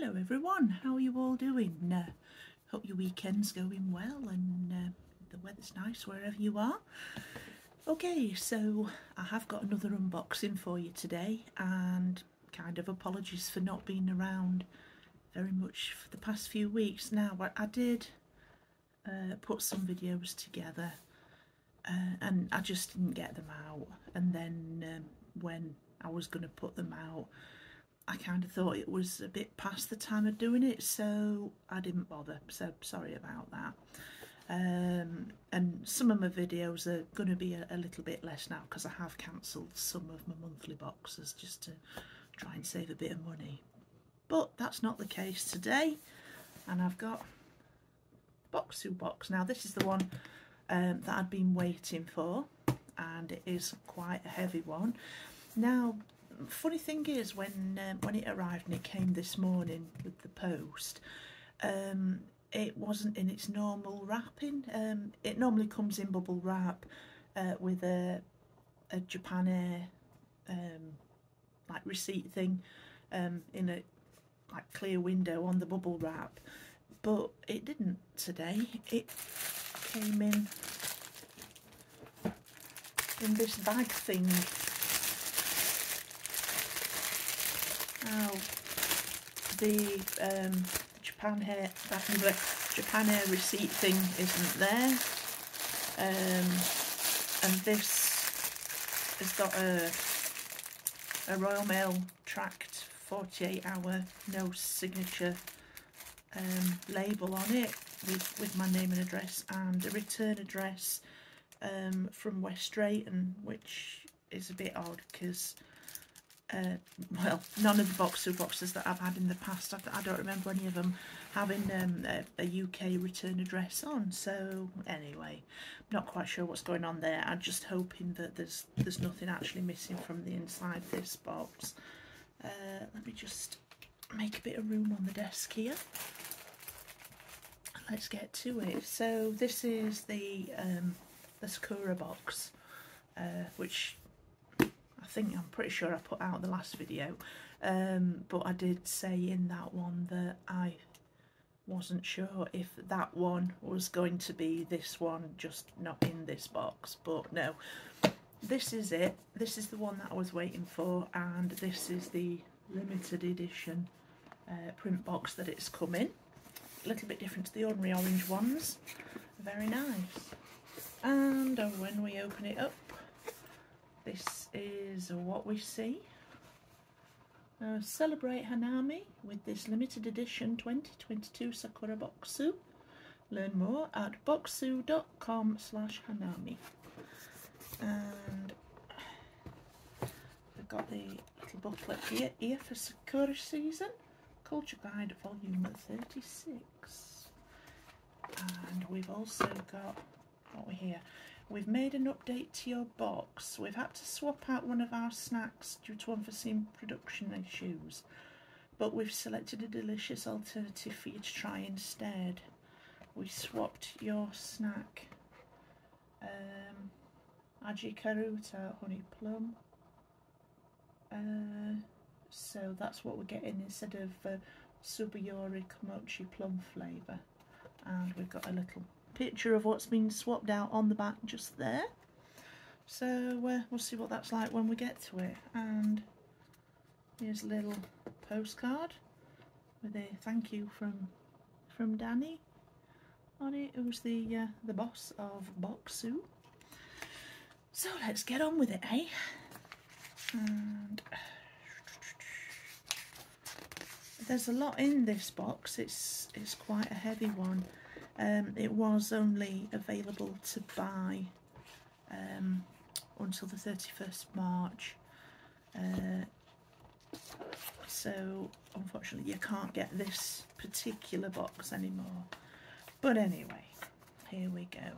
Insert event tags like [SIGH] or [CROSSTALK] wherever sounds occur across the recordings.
Hello everyone, how are you all doing? Uh, hope your weekend's going well and uh, the weather's nice wherever you are. Okay, so I have got another unboxing for you today and kind of apologies for not being around very much for the past few weeks. Now, I, did uh, put some videos together uh, and I just didn't get them out and then um, when I was going to put them out I kind of thought it was a bit past the time of doing it, so I didn't bother. So sorry about that. Um, and some of my videos are going to be a, a little bit less now because I have cancelled some of my monthly boxes just to try and save a bit of money. But that's not the case today, and I've got box Bokksu box. Now this is the one um, that I'd been waiting for, and it is quite a heavy one. Now funny thing is when um, when it arrived and it came this morning with the post um, it wasn't in its normal wrapping. Um, it normally comes in bubble wrap uh, with a, a Japan Air um, like receipt thing um, in a like clear window on the bubble wrap. But it didn't today. It came in in this bag thing Now, the um, Japan Air, the Japan Air receipt thing isn't there. Um, and this has got a, a Royal Mail tracked 48 hour no signature um, label on it with, with my name and address and a return address um, from West Drayton which is a bit odd because uh, well, none of the Bokksu boxes that I've had in the past, I, I don't remember any of them having um, a, a, UK return address on. So anyway, not quite sure what's going on there. I'm just hoping that there's there's nothing actually missing from the inside this box. Uh, let me just make a bit of room on the desk here. Let's get to it. So this is the um, the Sakura box, uh, which I think I'm pretty sure I put out the last video um, but I did say in that one that I wasn't sure if that one was going to be this one just not in this box but no. This is it. This is the one that I was waiting for and this is the limited edition uh, print box that it's come in. A little bit different to the ordinary orange ones. Very nice. And uh, when we open it up this is what we see. Uh, celebrate Hanami with this limited edition 2022 Sakura Bokksu. Learn more at bokksu.com slash Hanami. And we've got the little booklet here, here for Sakura season. Culture Guide volume 36. And we've also got, what we here, We've made an update to your box. We've had to swap out one of our snacks due to unforeseen production issues, but we've selected a delicious alternative for you to try instead. We swapped your snack, um, Aji Karuta honey plum. Uh, so that's what we're getting instead of uh, Subiyori Komochi plum flavour. And we've got a little picture of what's been swapped out on the back just there. So uh, we'll see what that's like when we get to it. And here's a little postcard with a thank you from from Danny on it, who's the uh, the boss of Bokksu. So let's get on with it, eh? And [SIGHS] there's a lot in this box. It's it's quite a heavy one. Um, it was only available to buy um, until the 31st March. Uh, so unfortunately you can't get this particular box anymore. But anyway, here we go.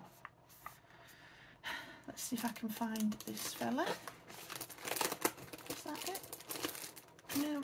Let's see if I can find this fella. Is that it? No.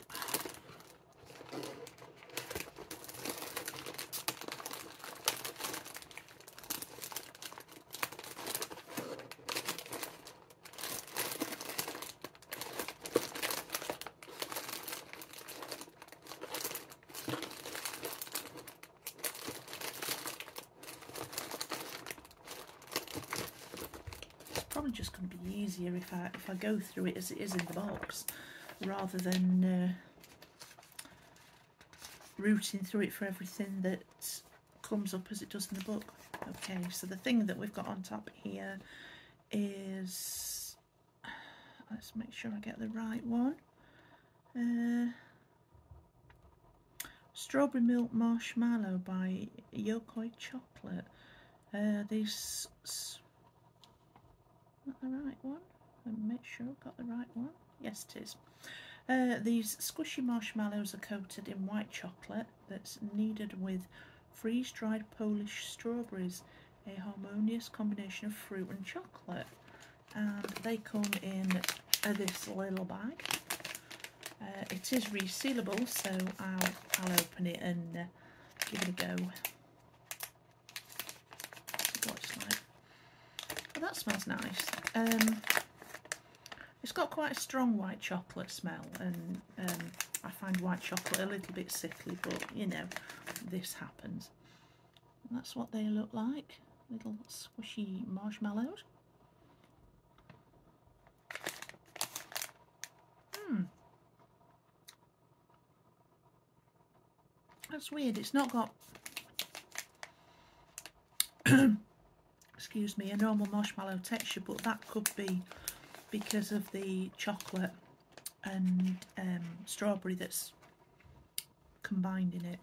probably just going to be easier if I if I go through it as it is in the box rather than uh, routing through it for everything that comes up as it does in the book. Okay, so the thing that we've got on top here is let's make sure I get the right one. Uh, Strawberry Milk Marshmallow by Yokoi Chocolate. Uh, the right one? Let me make sure I've got the right one. Yes, it is. Uh, these squishy marshmallows are coated in white chocolate that's kneaded with freeze-dried Polish strawberries, a harmonious combination of fruit and chocolate. And they come in uh, this little bag. Uh, it is resealable, so I'll, I'll open it and uh, give it a go. What it's like. Oh, that smells nice. Um, it's got quite a strong white chocolate smell, and um, I find white chocolate a little bit sickly, but you know, this happens. And that's what they look like, little squishy marshmallows. Hmm. That's weird. It's not got, [CLEARS THROAT] [COUGHS] excuse me, a normal marshmallow texture, but that could be because of the chocolate and um, strawberry that's combined in it.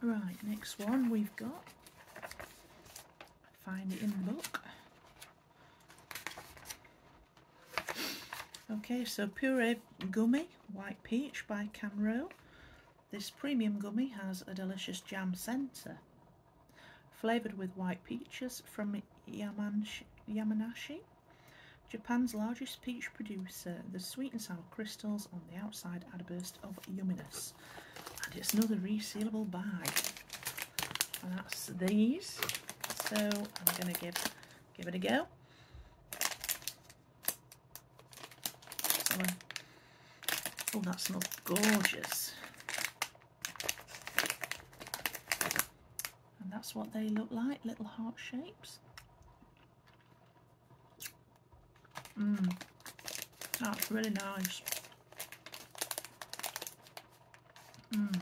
Right, next one we've got, find it in the book. Okay, so Puree Gummy, White Peach by Kanro. This premium gummy has a delicious jam centre, flavoured with white peaches from Yamanashi, Japan's largest peach producer. The sweet and sour crystals on the outside add a burst of yumminess. And it's another resealable bag. And that's these. So I'm going to give give it a go. Oh, that smells gorgeous. That's what they look like, little heart shapes. Mmm, that's really nice. Mmm.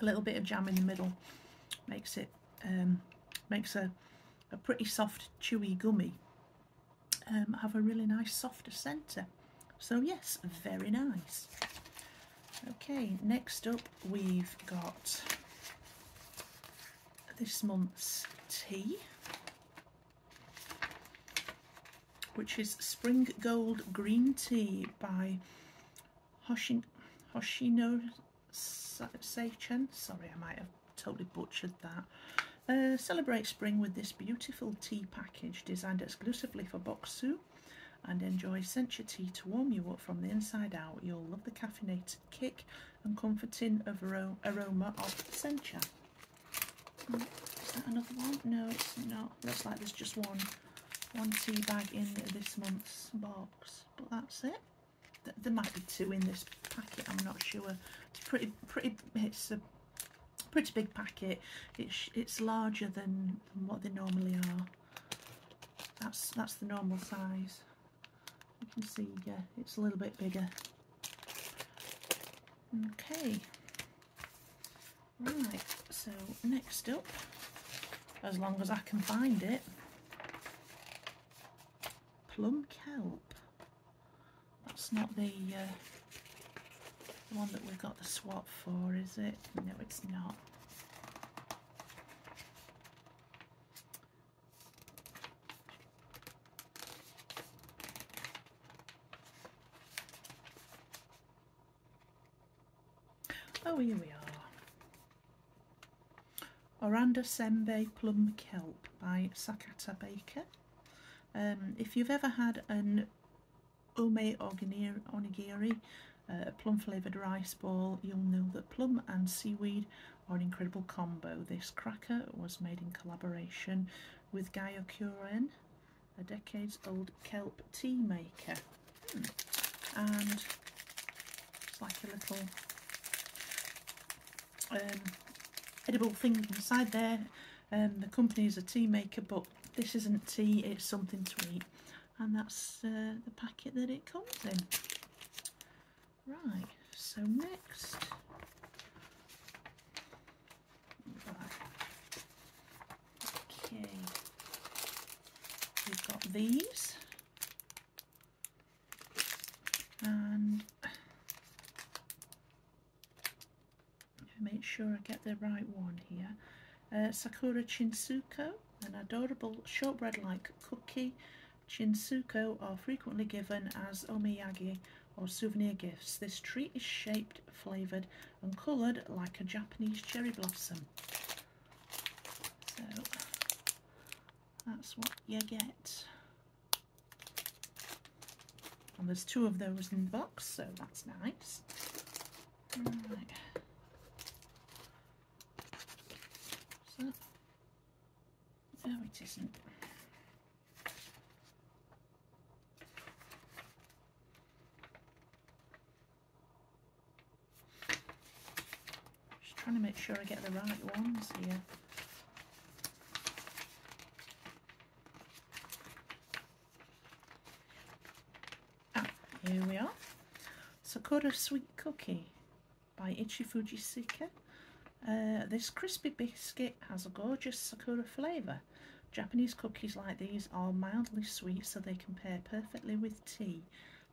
A little bit of jam in the middle makes it um, makes a a pretty soft chewy gummy um, have a really nice softer centre so yes very nice okay next up we've got this month's tea which is Spring Gold Green Tea by Hoshin Hoshino Seichen. Sorry, I might have totally butchered that. Uh, celebrate spring with this beautiful tea package designed exclusively for Bokksu and enjoy sencha tea to warm you up from the inside out. You'll love the caffeinated kick and comforting aroma of sencha. Hmm, is that another one? No, it's not. Looks like there's just one one tea bag in this month's box, but that's it. There might be two in this packet. I'm not sure. It's pretty pretty. It's a pretty big packet. It's it's larger than, than what they normally are. That's that's the normal size. You can see, yeah, it's a little bit bigger. Okay. Right, so next up, as long as I can find it, plum kelp. That's not the uh, the one that we've got the swap for, is it? No, it's not. Oh, here we are. Oranda Senbei Plum Kelp by Sakata Baker. Um, if you've ever had an ume onigiri, a plum flavoured rice ball, you'll know that plum and seaweed are an incredible combo. This cracker was made in collaboration with Gyokuren, a decades old kelp tea maker. Hmm. And it's like a little um, edible thing inside there. Um, the company is a tea maker, but this isn't tea, it's something to eat. And that's uh, the packet that it comes in. Right, so next. Okay. We've got these make sure I get the right one here. Uh, Sakura Chinsuko, an adorable shortbread-like cookie. Chinsuko are frequently given as omiyage or souvenir gifts. This treat is shaped, flavoured and coloured like a Japanese cherry blossom. So that's what you get. And there's two of those in the box, so that's nice. Right. So, no it isn't. Just trying to make sure I get the right ones here. Ah, here we are. Sakura Sweet Cookie by Ichi Fujisika. Uh, this crispy biscuit has a gorgeous sakura flavour. Japanese cookies like these are mildly sweet so they compare perfectly with tea,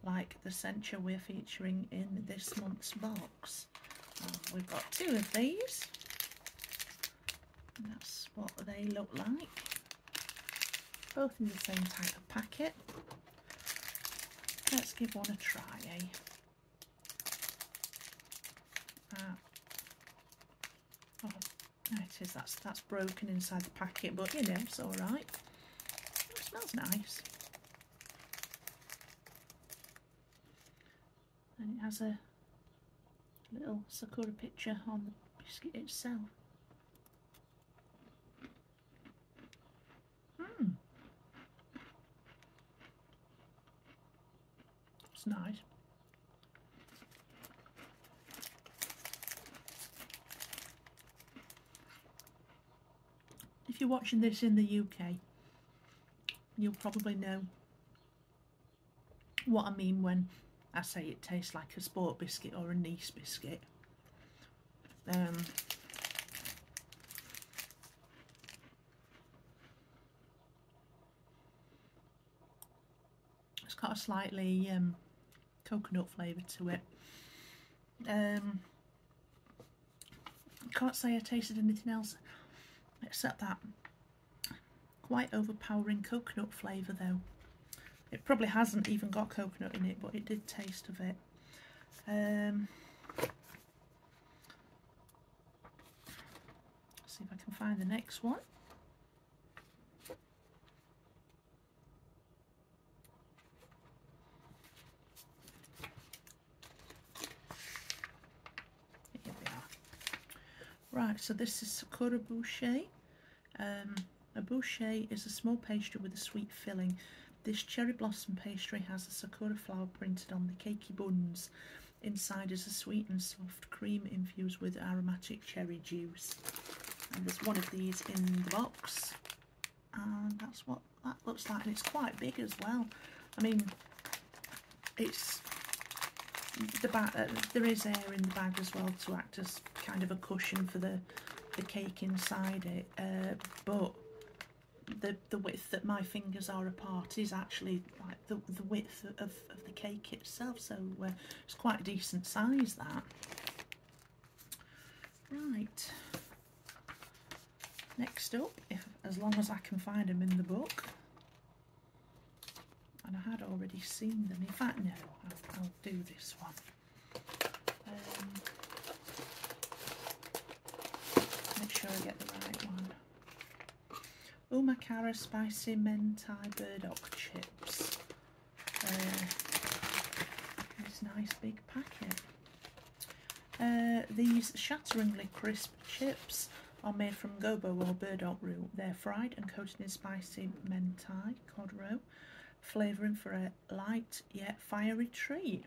like the sencha we're featuring in this month's box. We've got two of these. And that's what they look like. Both in the same type of packet. Let's give one a try, eh? Ah. There it is. That's that's broken inside the packet, but you know, it's all right. It smells nice. And it has a little sakura picture on the biscuit itself. Hmm. It's nice. If you're watching this in the UK, you'll probably know what I mean when I say it tastes like a sport biscuit or a nice biscuit. Um, it's got a slightly um, coconut flavour to it. Um, can't say I tasted anything else except that quite overpowering coconut flavour though. It probably hasn't even got coconut in it, but it did taste of it. Um, see if I can find the next one. Here we are. Right, so this is Sakura Boucher. Um, a boucher is a small pastry with a sweet filling. This cherry blossom pastry has a sakura flower printed on the cakey buns. Inside is a sweet and soft cream infused with aromatic cherry juice. And there's one of these in the box. And that's what that looks like. And it's quite big as well. I mean, it's the bag. Uh, there is air in the bag as well to act as kind of a cushion for the the cake inside it. Uh, but the the width that my fingers are apart is actually like the, the width of, of the cake itself so uh, it's quite a decent size that right next up if as long as I can find them in the book and I had already seen them in fact no I'll, I'll do this one um, make sure I get the right one Umakara Spicy Mentai Burdock Chips. Uh, this nice big packet. Uh, these shatteringly crisp chips are made from gobo or burdock root. They're fried and coated in spicy mentai cod roe, flavouring for a light yet fiery treat.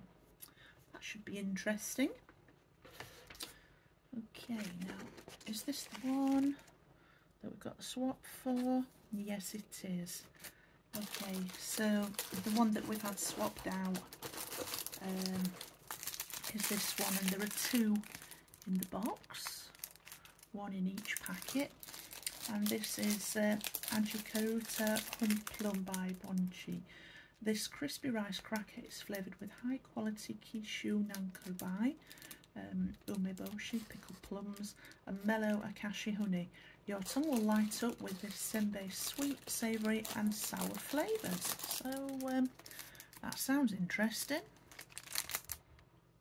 That should be interesting. Okay, now, is this the one that we've got the swap for? Yes, it is. Okay, so the one that we've had swapped out um, is this one, and there are two in the box, one in each packet. And this is uh, Anjikota Honey Plum by Bonchi. This crispy rice cracker is flavoured with high quality Kishu Nankobai, um, umeboshi, pickled plums, and mellow akashi honey. Your tongue will light up with this senbei sweet, savoury, and sour flavours. So um, that sounds interesting.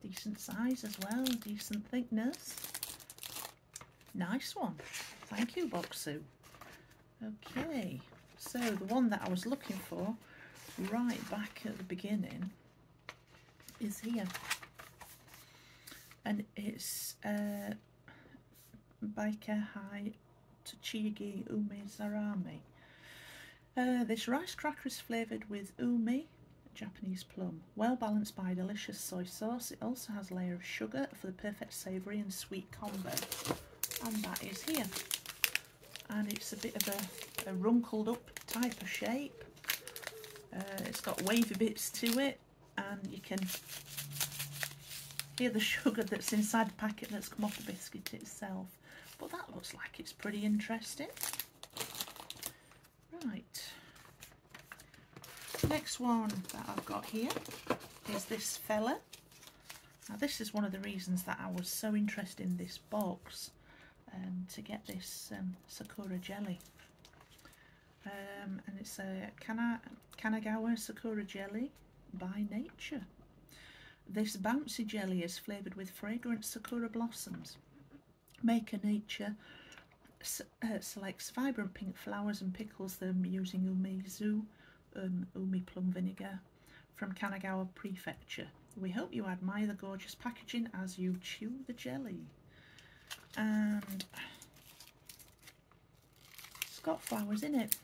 Decent size as well, decent thickness. Nice one. Thank you, Bokksu. Okay, so the one that I was looking for right back at the beginning is here. And it's uh, Baker High Tochigi Umi Zarami. Uh, this rice cracker is flavoured with umi, Japanese plum, well balanced by a delicious soy sauce. It also has a layer of sugar for the perfect savoury and sweet combo. And that is here. And it's a bit of a, a runkled up type of shape. Uh, it's got wavy bits to it and you can hear the [LAUGHS] sugar that's inside the packet that's come off the biscuit itself. But that looks like it's pretty interesting. Right. Next one that I've got here is this fella. Now this is one of the reasons that I was so interested in this box um, to get this um, Sakura jelly. Um, and it's a Kana, Kanagawa Sakura jelly by nature. This bouncy jelly is flavoured with fragrant sakura blossoms. Maker Nature uh, selects vibrant pink flowers and pickles them using umizu, um, umi plum vinegar from Kanagawa Prefecture. We hope you admire the gorgeous packaging as you chew the jelly. And it's got flowers in it.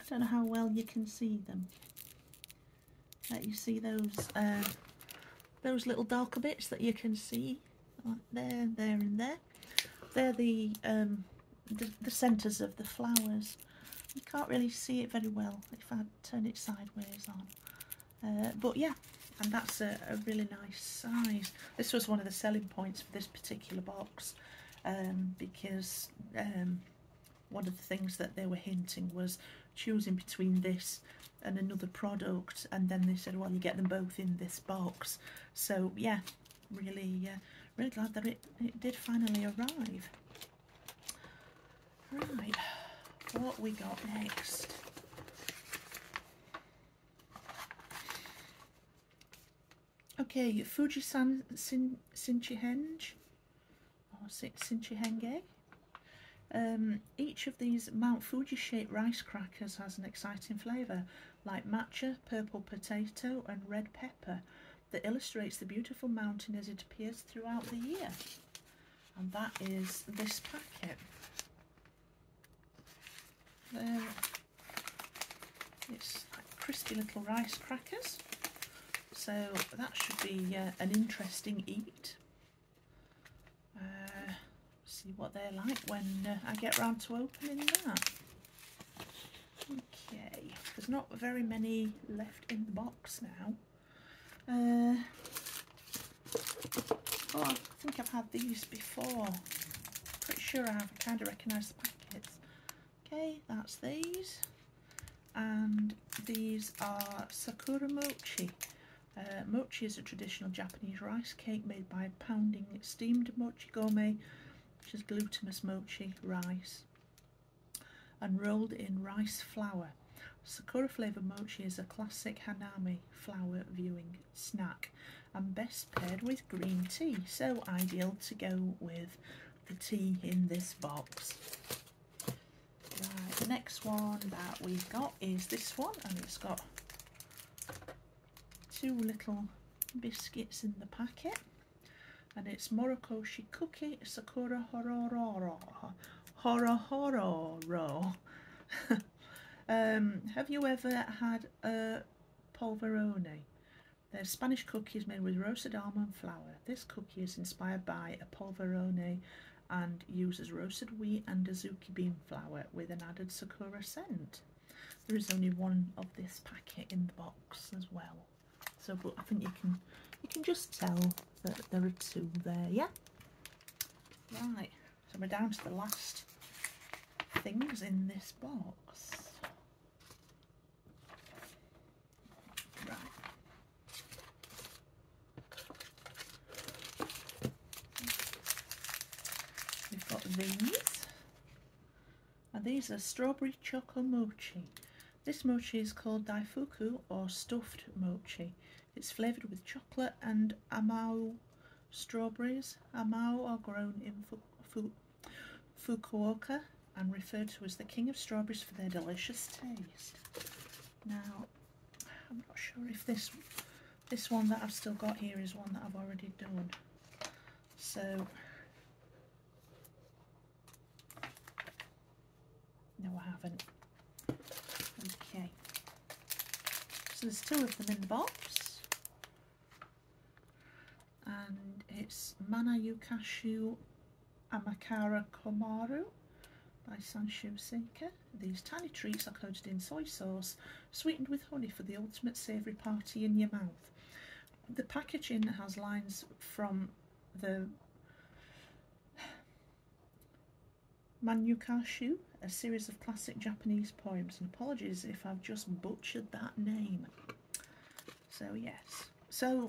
I don't know how well you can see them. Let you see those uh, those little darker bits that you can see like there, there, and there. They're the um, the, the centres of the flowers. You can't really see it very well if I turn it sideways on. Uh, but yeah, and that's a, a, really nice size. This was one of the selling points for this particular box um, because um, one of the things that they were hinting was choosing between this and another product and then they said well you get them both in this box. So yeah really uh, really glad that it, it did finally arrive. Right what we got next okay Fujisan Sin Sinchihenge or Sinchihenge um, each of these Mount Fuji shaped rice crackers has an exciting flavour like matcha, purple potato and red pepper that illustrates the beautiful mountain as it appears throughout the year. And that is this packet. There, it's like crispy little rice crackers. So that should be uh, an interesting eat. Uh, see what they're like when uh, I get round to opening that. Okay, there's not very many left in the box now. Uh, oh, I think I've had these before. Pretty sure I have. Kind of recognise the packets. Okay, that's these. And these are Sakura Mochi. Uh, mochi is a traditional Japanese rice cake made by pounding steamed mochigome, which is glutinous mochi rice, and rolled in rice flour. Sakura flavour mochi is a classic Hanami flower viewing snack and best paired with green tea, so ideal to go with the tea in this box. Right, the next one that we've got is this one, and it's got two little biscuits in the packet, and it's Morokoshi Cookie Sakura Hororo. Hororo. [LAUGHS] Um, have you ever had a polverone? They're Spanish cookies made with roasted almond flour. This cookie is inspired by a polverone and uses roasted wheat and azuki bean flour with an added sakura scent. There is only one of this packet in the box as well. So but I think you can you can just tell that there are two there, yeah? Right, so we're down to the last things in this box. Right. We've got these. And these are strawberry choco mochi. This mochi is called daifuku or stuffed mochi. It's flavoured with chocolate and amao strawberries. Amao are grown in Fu Fu Fukuoka and referred to as the king of strawberries for their delicious taste. Now, I'm not sure if this this one that I've still got here is one that I've already done. So, no I haven't. Okay. So there's two of them in the box. And it's Mana Yukashu Amakara Komaru by Sanshio Seika. These tiny treats are coated in soy sauce, sweetened with honey for the ultimate savoury party in your mouth. The packaging has lines from the Manyukashu, a series of classic Japanese poems, and apologies if I've just butchered that name. So yes, so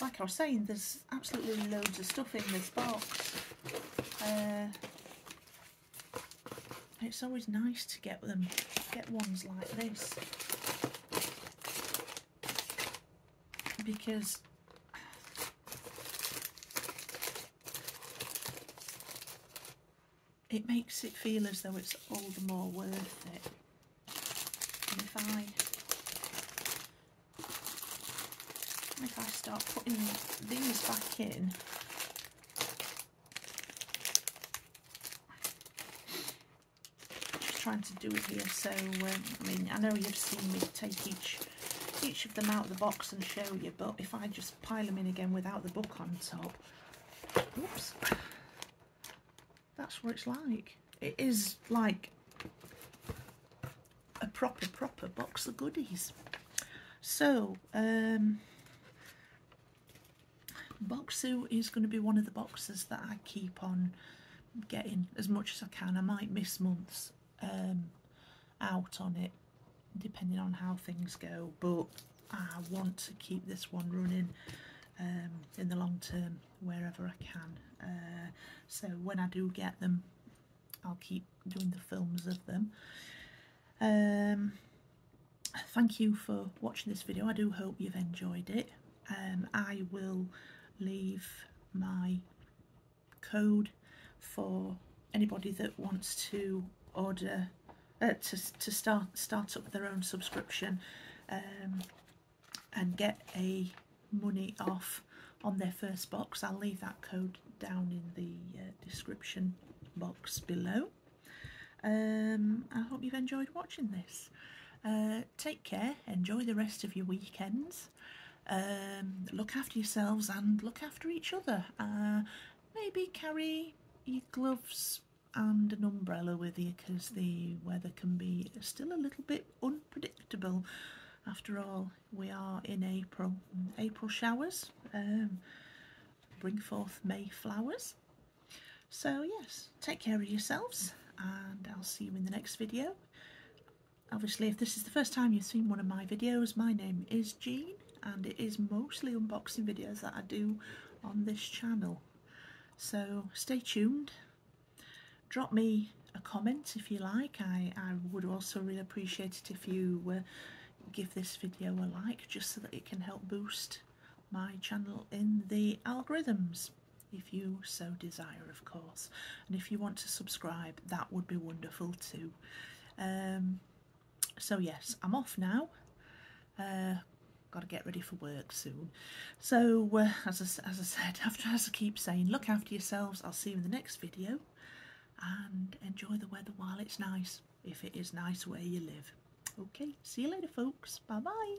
like I was saying, there's absolutely loads of stuff in this box. Uh, it's always nice to get them, get ones like this. Because it makes it feel as though it's all the more worth it. And if I if I start putting these back in just trying to do it here so um, I mean I know you've seen me take each each of them out of the box and show you but if I just pile them in again without the book on top oops that's what it's like. It is like a proper proper box of goodies. So um Bokksu is going to be one of the boxes that I keep on getting as much as I can. I might miss months um, out on it depending on how things go but I want to keep this one running um, in the long term wherever I can. Uh, so when I do get them I'll keep doing the films of them. Um, thank you for watching this video. I do hope you've enjoyed it. Um, I will leave my code for anybody that wants to order uh, to, to start start up their own subscription um, and get a money off on their first box. I'll leave that code down in the uh, description box below. Um, I hope you've enjoyed watching this. Uh, take care. Enjoy the rest of your weekends. Um, look after yourselves and look after each other. Uh, maybe carry your gloves and an umbrella with you because the weather can be still a little bit unpredictable. After all, we are in April. April showers um, bring forth May flowers. So yes, take care of yourselves and I'll see you in the next video. Obviously, if this is the first time you've seen one of my videos, my name is Jean and it is mostly unboxing videos that I do on this channel. So stay tuned. Drop me a comment if you like. I, I would also really appreciate it if you uh, give this video a like just so that it can help boost my channel in the algorithms if you so desire of course and if you want to subscribe that would be wonderful too um, so yes I'm off now uh, got to get ready for work soon. So, uh, as, I, as I said, [LAUGHS] after as I keep saying, look after yourselves. I'll see you in the next video and enjoy the weather while it's nice, if it is nice where you live. Okay, see you later, folks. Bye bye.